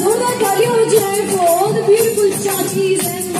Zola ho for all the beautiful and